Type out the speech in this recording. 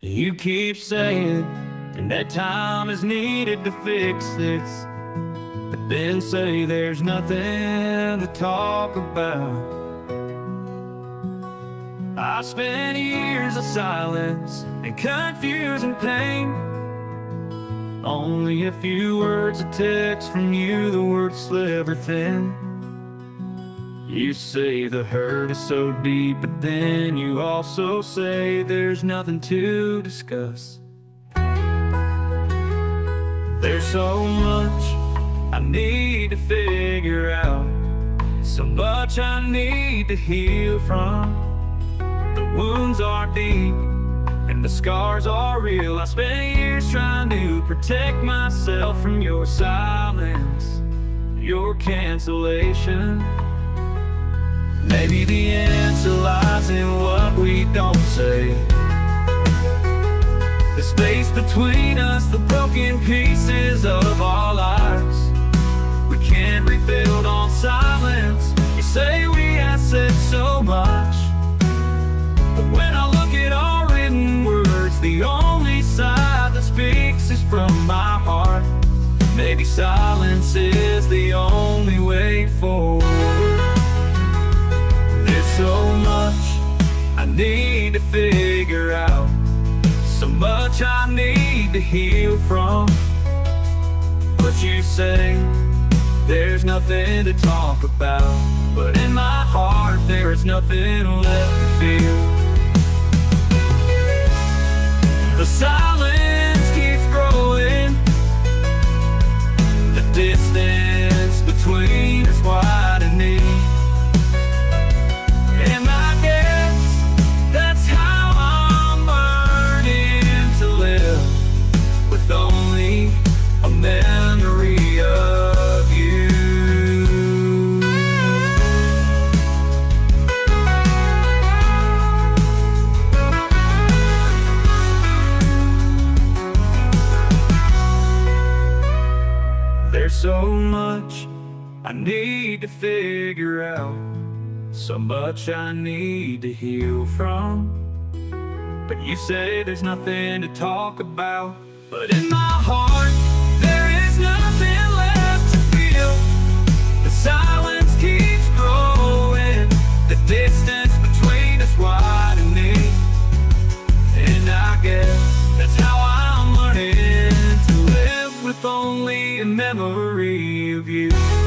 You keep saying, that time is needed to fix this. But then say there's nothing to talk about. I've spent years of silence and confusion pain. Only a few words of text from you, the words sliver thin. You say the hurt is so deep, but then you also say there's nothing to discuss. There's so much I need to figure out, so much I need to heal from. The wounds are deep and the scars are real. I spent years trying to protect myself from your silence, your cancellation. Maybe the answer lies in what we don't say. The space between us, the broken pieces of our lives. We can't rebuild on silence. You say we have said so much. But when I look at our written words, the only side that speaks is from my heart. Maybe silence is the only way forward. Much I need to heal from. But you say there's nothing to talk about. But in my heart, there is nothing left to feel. So much I need to figure out, so much I need to heal from. But you say there's nothing to talk about. But in my heart, a memory of you.